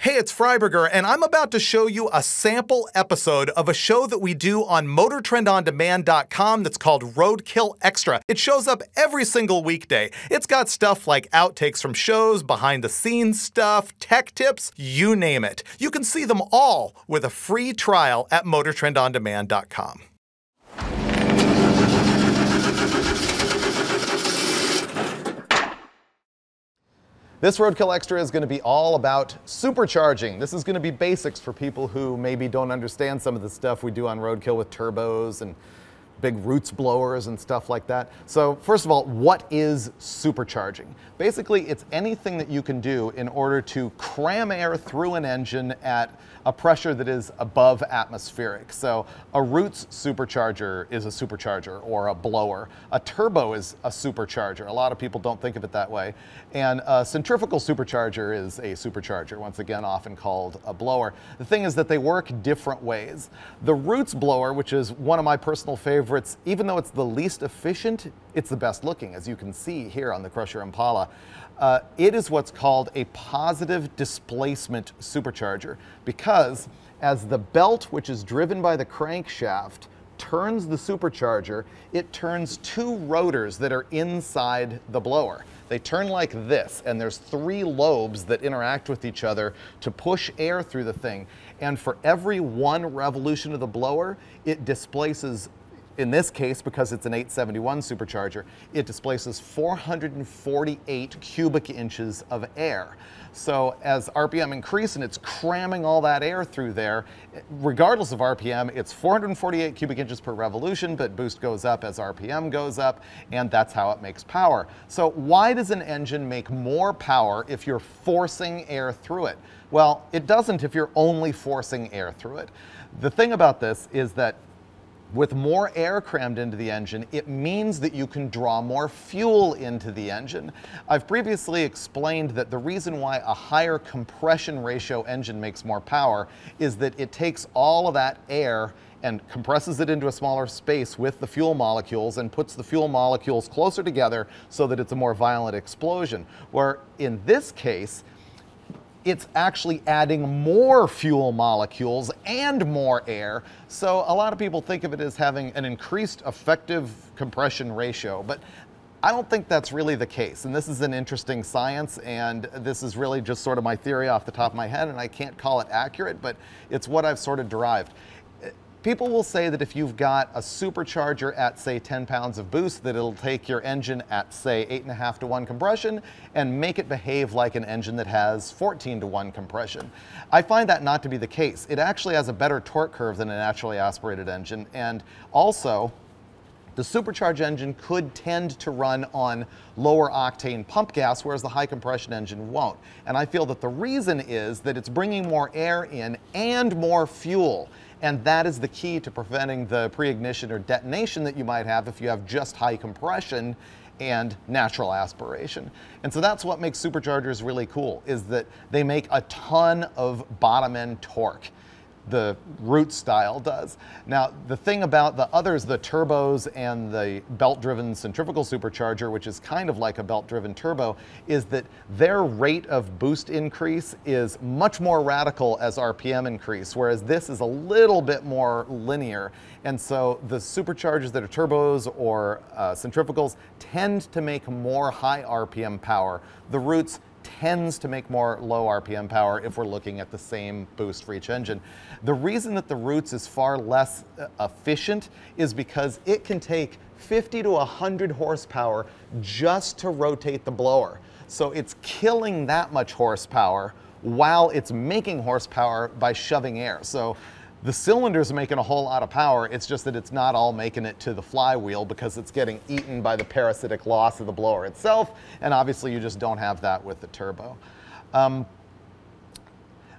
Hey, it's Freiburger, and I'm about to show you a sample episode of a show that we do on MotorTrendOnDemand.com that's called Roadkill Extra. It shows up every single weekday. It's got stuff like outtakes from shows, behind the scenes stuff, tech tips, you name it. You can see them all with a free trial at MotorTrendOnDemand.com. This Roadkill Extra is going to be all about supercharging. This is going to be basics for people who maybe don't understand some of the stuff we do on Roadkill with turbos and big roots blowers and stuff like that. So first of all, what is supercharging? Basically, it's anything that you can do in order to cram air through an engine at a pressure that is above atmospheric. So a Roots supercharger is a supercharger or a blower. A turbo is a supercharger. A lot of people don't think of it that way. And a centrifugal supercharger is a supercharger, once again often called a blower. The thing is that they work different ways. The Roots blower, which is one of my personal favorites, even though it's the least efficient, it's the best looking, as you can see here on the Crusher Impala. Uh, it is what's called a positive displacement supercharger because as the belt, which is driven by the crankshaft, turns the supercharger, it turns two rotors that are inside the blower. They turn like this, and there's three lobes that interact with each other to push air through the thing. And for every one revolution of the blower, it displaces in this case, because it's an 871 supercharger, it displaces 448 cubic inches of air. So as RPM increase and it's cramming all that air through there, regardless of RPM, it's 448 cubic inches per revolution, but boost goes up as RPM goes up, and that's how it makes power. So why does an engine make more power if you're forcing air through it? Well, it doesn't if you're only forcing air through it. The thing about this is that with more air crammed into the engine, it means that you can draw more fuel into the engine. I've previously explained that the reason why a higher compression ratio engine makes more power is that it takes all of that air and compresses it into a smaller space with the fuel molecules and puts the fuel molecules closer together so that it's a more violent explosion. Where in this case, it's actually adding more fuel molecules and more air. So a lot of people think of it as having an increased effective compression ratio, but I don't think that's really the case. And this is an interesting science, and this is really just sort of my theory off the top of my head, and I can't call it accurate, but it's what I've sort of derived. People will say that if you've got a supercharger at say 10 pounds of boost that it'll take your engine at say 8.5 to 1 compression and make it behave like an engine that has 14 to 1 compression. I find that not to be the case. It actually has a better torque curve than a naturally aspirated engine and also the supercharged engine could tend to run on lower octane pump gas, whereas the high compression engine won't. And I feel that the reason is that it's bringing more air in and more fuel. And that is the key to preventing the pre-ignition or detonation that you might have if you have just high compression and natural aspiration. And so that's what makes superchargers really cool, is that they make a ton of bottom end torque the root style does. Now, the thing about the others, the turbos and the belt-driven centrifugal supercharger, which is kind of like a belt-driven turbo, is that their rate of boost increase is much more radical as RPM increase, whereas this is a little bit more linear. And so the superchargers that are turbos or uh, centrifugals tend to make more high RPM power. The roots tends to make more low RPM power if we're looking at the same boost for each engine. The reason that the Roots is far less uh, efficient is because it can take 50 to 100 horsepower just to rotate the blower. So it's killing that much horsepower while it's making horsepower by shoving air. So the cylinder's making a whole lot of power, it's just that it's not all making it to the flywheel because it's getting eaten by the parasitic loss of the blower itself, and obviously you just don't have that with the turbo. Um,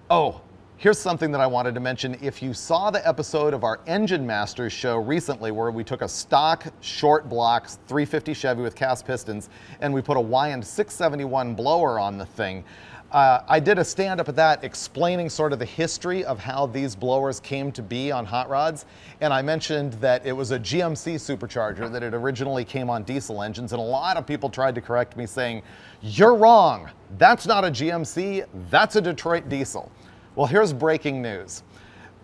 oh, Here's something that I wanted to mention. If you saw the episode of our Engine Masters show recently where we took a stock short blocks 350 Chevy with cast pistons and we put a Weiand 671 blower on the thing, Uh, I did a stand up at that explaining sort of the history of how these blowers came to be on hot rods. And I mentioned that it was a GMC supercharger, that it originally came on diesel engines. And a lot of people tried to correct me saying, You're wrong. That's not a GMC, that's a Detroit diesel. Well, here's breaking news.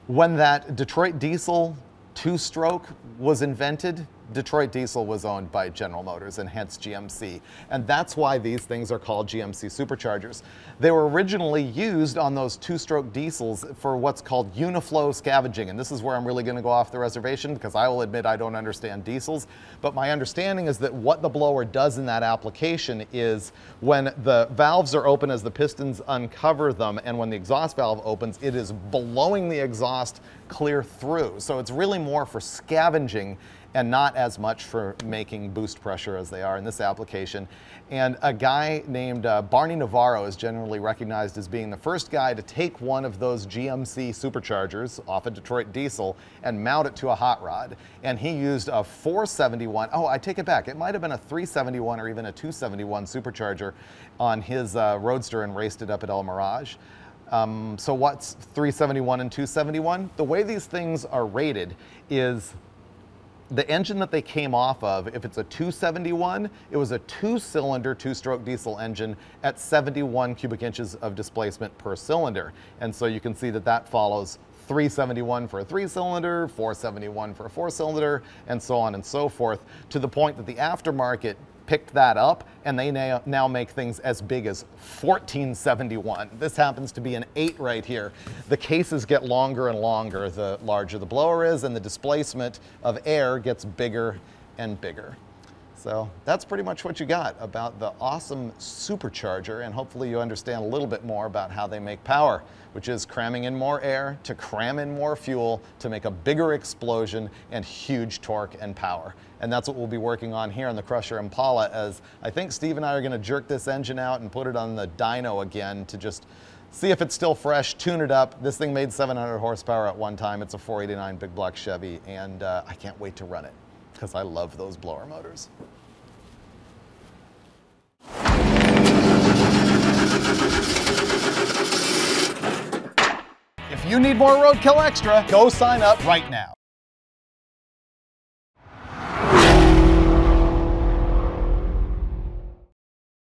When that Detroit diesel two stroke was invented, Detroit Diesel was owned by General Motors and hence GMC. And that's why these things are called GMC superchargers. They were originally used on those two stroke diesels for what's called uniflow scavenging. And this is where I'm really going to go off the reservation because I will admit I don't understand diesels. But my understanding is that what the blower does in that application is when the valves are open as the pistons uncover them and when the exhaust valve opens, it is blowing the exhaust clear through. So it's really more for scavenging and not as much for making boost pressure as they are in this application. And a guy named uh, Barney Navarro is generally recognized as being the first guy to take one of those GMC superchargers off a Detroit diesel and mount it to a hot rod. And he used a 471, oh, I take it back, it might have been a 371 or even a 271 supercharger on his uh, Roadster and raced it up at El Mirage. Um, so what's 371 and 271? The way these things are rated is the engine that they came off of, if it's a 271, it was a two-cylinder, two-stroke diesel engine at 71 cubic inches of displacement per cylinder. And so you can see that that follows 371 for a three-cylinder, 471 for a four-cylinder, and so on and so forth, to the point that the aftermarket picked that up and they now, now make things as big as 1471. This happens to be an eight right here. The cases get longer and longer the larger the blower is and the displacement of air gets bigger and bigger. So that's pretty much what you got about the awesome supercharger and hopefully you understand a little bit more about how they make power, which is cramming in more air to cram in more fuel to make a bigger explosion and huge torque and power. And that's what we'll be working on here on the Crusher Impala as I think Steve and I are gonna jerk this engine out and put it on the dyno again to just see if it's still fresh, tune it up. This thing made 700 horsepower at one time. It's a 489 big block Chevy and uh, I can't wait to run it because I love those blower motors. If you need more Roadkill Extra, go sign up right now.